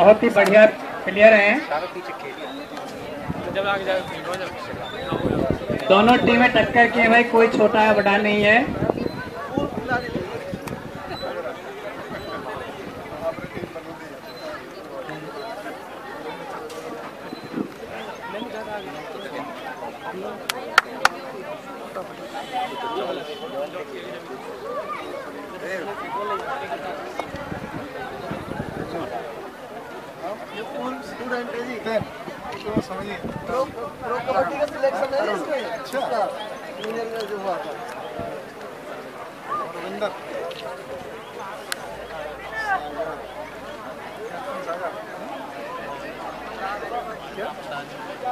बहुत ही बढ़िया प्लेयर हैं। दोनों टीमें टक्कर की भाई, कोई छोटा है बड़ा नहीं है। स्टूडेंट है जी तो समझिए प्रो प्रो कबड्डी का सिलेक्शन है इसमें अच्छा जूनियर में जो हुआ था रविंदर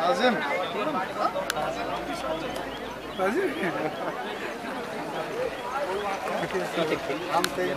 आजिम हम तेज